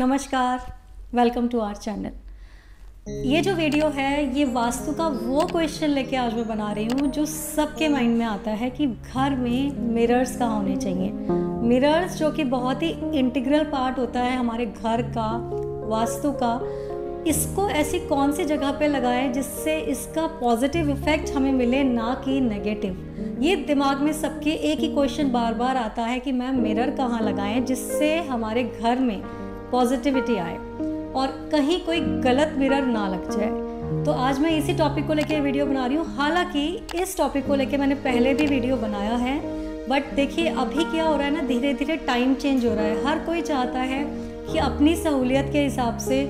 नमस्कार welcome to our channel ये जो वीडियो है, ये वास्तु का वो क्वेश्चन लेके आज मैं बना रही हूँ, जो सबके माइंड में आता है कि घर में मिरर्स कहाँ होने चाहिए। मिरर्स जो कि बहुत ही इंटीग्रल पार्ट होता है हमारे घर का, वास्तु का, इसको ऐसी कौन सी जगह पे लगाएँ जिससे इसका पॉजिटिव इफ़ेक्ट हमें मिले, ना कि नेगेटिव ये दिमाग में सबके एक ही क्वेश्चन बार बार आता है कि मैम मिरर कहाँ लगाएँ जिससे हमारे घर में पॉजिटिविटी आए और कहीं कोई गलत मिरर ना लग जाए। तो आज मैं इसी टॉपिक को लेके वीडियो बना रही हूँ। हालाँकि इस टॉपिक को लेके मैंने पहले भी वीडियो बनाया है बट देखिए अभी क्या हो रहा है ना धीरे धीरे टाइम चेंज हो रहा है। हर कोई चाहता है कि अपनी सहूलियत के हिसाब से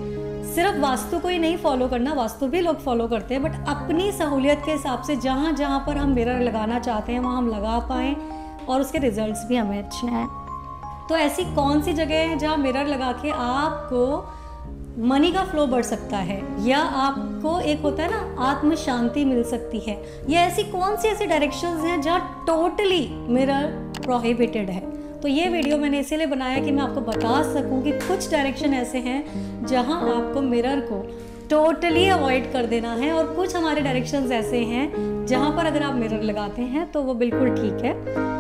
सिर्फ़ वास्तु को ही नहीं फॉलो करना, वास्तु भी लोग फॉलो करते हैं बट अपनी सहूलियत के हिसाब से जहाँ जहाँ पर हम मिरर लगाना चाहते हैं, वहाँ हम लगा पाएँ और उसके रिजल्ट्स भी हमें अच्छे हैं तो ऐसी कौन सी जगह है जहाँ मिरर लगा के आपको मनी का फ्लो बढ़ सकता है? या आपको एक होता है ना आत्म शांति मिल सकती है? या ऐसी कौन सी ऐसी डायरेक्शंस हैं जहाँ टोटली मिरर प्रोहिबिटेड है? तो ये वीडियो मैंने इसीलिए बनाया कि मैं आपको बता सकूँ कि कुछ डायरेक्शन ऐसे हैं जहाँ आपको मिरर को टोटली अवॉइड कर देना है और कुछ हमारे डायरेक्शंस ऐसे हैं जहाँ पर अगर आप मिरर लगाते हैं तो वो बिल्कुल ठीक है।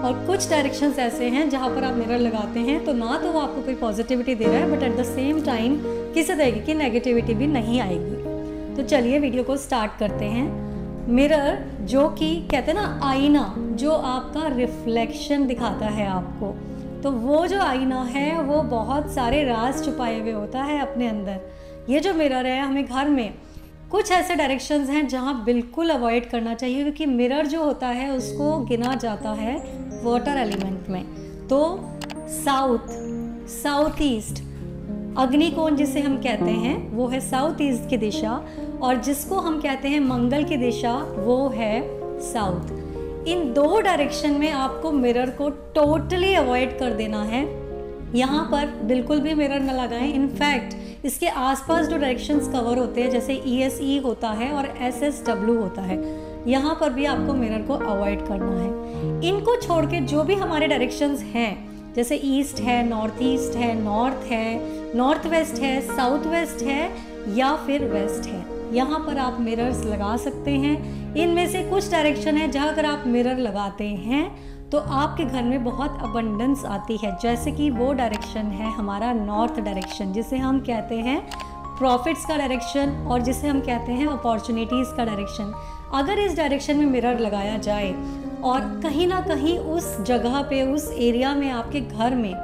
और कुछ डायरेक्शंस ऐसे हैं जहाँ पर आप मिरर लगाते हैं तो ना तो वो आपको कोई पॉजिटिविटी दे रहा है but at the same time किसी तरह की नेगेटिविटी भी नहीं आएगी। तो चलिए वीडियो को स्टार्ट करते हैं। मिरर जो कि कहते हैं ना, आईना, जो आपका रिफ्लेक्शन दिखाता है आपको। तो वो जो आईना है, वो बहुत सारे राज छुपाए हुए होता है अपने अंदर। ये जो मिरर है, हमें घर में कुछ ऐसे डायरेक्शंस हैं जहाँ बिल्कुल अवॉइड करना चाहिए, क्योंकि मिरर जो होता है, उसको गिना जाता है वाटर एलिमेंट में। तो साउथ साउथ ईस्ट अग्निकोण जिसे हम कहते हैं, वो है साउथ ईस्ट की दिशा, और जिसको हम कहते हैं मंगल की दिशा, वो है साउथ इन दो डायरेक्शन में आपको मिरर को टोटली अवॉइड कर देना है। यहाँ पर बिल्कुल भी मिरर न लगाएँ। इनफैक्ट इसके आसपास जो डायरेक्शंस कवर होते हैं, जैसे ई एस ई होता है और एस एस डब्ल्यू होता है, यहाँ पर भी आपको मिरर को अवॉइड करना है। इनको छोड़ के जो भी हमारे डायरेक्शंस हैं, जैसे ईस्ट है नॉर्थ ईस्ट है नॉर्थ है नॉर्थ वेस्ट है साउथ वेस्ट है, या फिर वेस्ट है, यहाँ पर आप मिरर्स लगा सकते हैं। इनमें से कुछ डायरेक्शन है जहाँ अगर आप मिरर लगाते हैं तो आपके घर में बहुत अबंडेंस आती है। जैसे कि वो डायरेक्शन है हमारा नॉर्थ डायरेक्शन जिसे हम कहते हैं प्रॉफिट्स का डायरेक्शन और जिसे हम कहते हैं अपॉर्चुनिटीज़ का डायरेक्शन अगर इस डायरेक्शन में मिरर लगाया जाए और कहीं ना कहीं उस जगह पे, उस एरिया में आपके घर में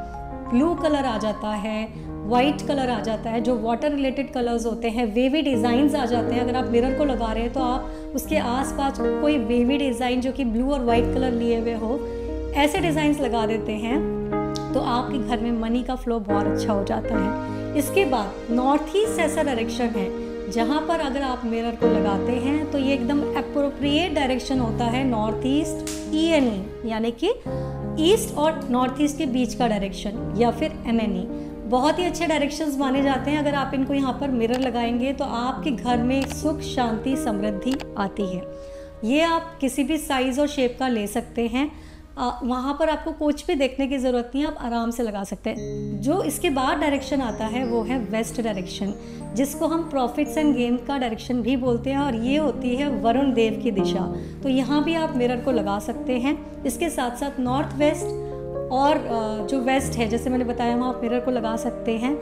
ब्लू कलर आ जाता है वाइट कलर आ जाता है, जो वाटर रिलेटेड कलर्स होते हैं वेवी डिज़ाइंस आ जाते हैं। अगर आप मिरर को लगा रहे हैं तो आप उसके आसपास कोई वेवी डिज़ाइन जो कि ब्लू और वाइट कलर लिए हुए हो, ऐसे डिज़ाइंस लगा देते हैं तो आपके घर में मनी का फ्लो बहुत अच्छा हो जाता है। इसके बाद नॉर्थ ईस्ट ऐसा डायरेक्शन है, जहाँ पर अगर आप मिरर को लगाते हैं तो ये एकदम अप्रोप्रिएट डायरेक्शन होता है north east E N E यानी कि ईस्ट और नॉर्थ ईस्ट के बीच का डायरेक्शन या फिर एन एन ई बहुत ही अच्छे डायरेक्शंस माने जाते हैं। अगर आप इनको यहाँ पर मिरर लगाएँगे तो आपके घर में सुख, शांति, समृद्धि आती है। ये आप किसी भी साइज़ और शेप का ले सकते हैं। वहाँ पर आपको कुछ भी देखने की ज़रूरत नहीं है आप आराम से लगा सकते हैं। जो इसके बाद डायरेक्शन आता है, वो है वेस्ट डायरेक्शन जिसको हम प्रॉफिट्स एंड गेन का डायरेक्शन भी बोलते हैं, और ये होती है वरुण देव की दिशा। तो यहाँ भी आप मिरर को लगा सकते हैं। इसके साथ साथ नॉर्थ वेस्ट और जो वेस्ट है, जैसे मैंने बताया वहाँ आप मिरर को लगा सकते हैं।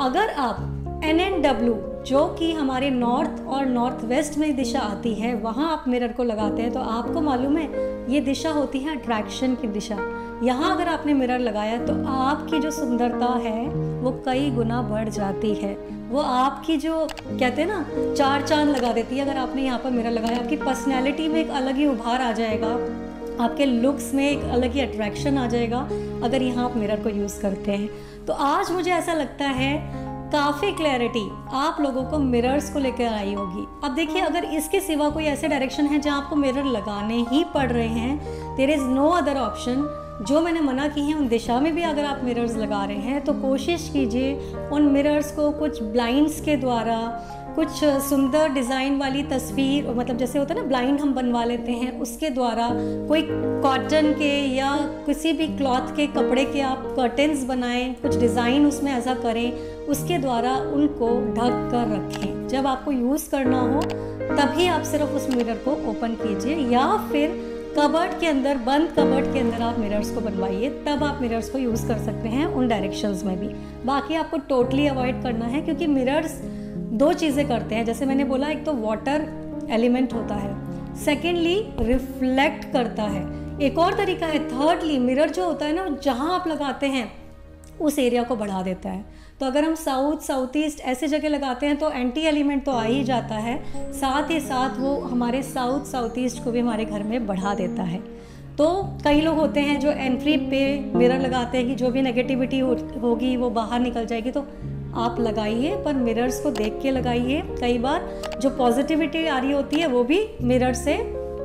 अगर आप एन एन डब्ल्यू जो कि हमारे नॉर्थ और नॉर्थ वेस्ट में दिशा आती है, वहाँ आप मिरर को लगाते हैं तो आपको मालूम है, ये दिशा होती है अट्रैक्शन की दिशा। यहाँ अगर आपने मिरर लगाया तो आपकी जो सुंदरता है, वो कई गुना बढ़ जाती है। वो आपकी जो, कहते हैं ना, चार चाँद लगा देती है। अगर आपने यहाँ पर मिरर लगाया, आपकी पर्सनैलिटी में एक अलग ही उभार आ जाएगा। आपके लुक्स में एक अलग ही अट्रैक्शन आ जाएगा, अगर यहाँ आप मिरर को यूज़ करते हैं। तो आज मुझे ऐसा लगता है, काफ़ी क्लैरिटी आप लोगों को मिरर्स को लेकर आई होगी। अब देखिए, अगर इसके सिवा कोई ऐसे डायरेक्शन है जहाँ आपको मिरर लगाने ही पड़ रहे हैं there is no other option जो मैंने मना की है, उन दिशा में भी अगर आप मिरर्स लगा रहे हैं तो कोशिश कीजिए उन मिरर्स को कुछ ब्लाइंड्स के द्वारा कुछ सुंदर डिज़ाइन वाली तस्वीर मतलब जैसे होता है ना ब्लाइंड हम बनवा लेते हैं, उसके द्वारा कोई कॉटन के या किसी भी क्लॉथ के कपड़े के आप कर्टन्स बनाएँ, कुछ डिज़ाइन उसमें ऐसा करें, उसके द्वारा उनको ढक कर रखें। जब आपको यूज़ करना हो, तभी आप सिर्फ़ उस मिरर को ओपन कीजिए, या फिर कबर्ड के अंदर, बंद कबर्ड के अंदर आप मिरर्स को बनवाइए, तब आप मिरर्स को यूज़ कर सकते हैं उन डायरेक्शंस में भी। बाकी आपको टोटली अवॉइड करना है, क्योंकि मिरर्स दो चीज़ें करते हैं। जैसे मैंने बोला, एक तो वाटर एलिमेंट होता है। सेकेंडली रिफ्लेक्ट करता है। एक और तरीका है थर्डली मिरर जो होता है ना, जहाँ आप लगाते हैं, उस एरिया को बढ़ा देता है। तो अगर हम साउथ साउथ ईस्ट ऐसे जगह लगाते हैं तो एंटी एलिमेंट तो आ ही जाता है। साथ ही साथ वो हमारे साउथ साउथ ईस्ट को भी हमारे घर में बढ़ा देता है। तो कई लोग होते हैं जो एंट्री पे मिरर लगाते हैं कि जो भी नेगेटिविटी होगी, वो बाहर निकल जाएगी तो आप लगाइए पर मिरर्स को देख के लगाइए कई बार जो पॉजिटिविटी आ रही होती है, वो भी मिरर से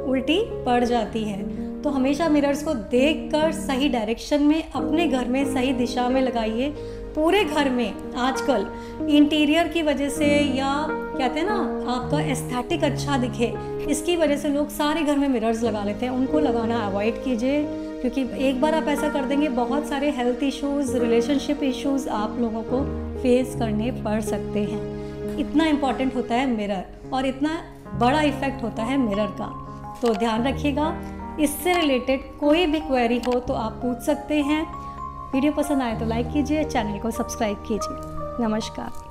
उल्टी पड़ जाती है। तो हमेशा मिरर्स को देख कर सही डायरेक्शन में, अपने घर में सही दिशा में लगाइए। पूरे घर में, आजकल इंटीरियर की वजह से या कहते हैं ना, आपका एस्थेटिक अच्छा दिखे, इसकी वजह से लोग सारे घर में मिरर्स लगा लेते हैं। उनको लगाना अवॉइड कीजिए, क्योंकि एक बार आप ऐसा कर देंगे, बहुत सारे हेल्थ इश्यूज़ रिलेशनशिप इश्यूज़ आप लोगों को फेस करने पड़ सकते हैं। इतना इंपॉर्टेंट होता है मिरर और इतना बड़ा इफ़ेक्ट होता है मिरर का। तो ध्यान रखिएगा, इससे रिलेटेड कोई भी क्वेरी हो तो आप पूछ सकते हैं। वीडियो पसंद आए तो लाइक कीजिए चैनल को सब्सक्राइब कीजिए। नमस्कार।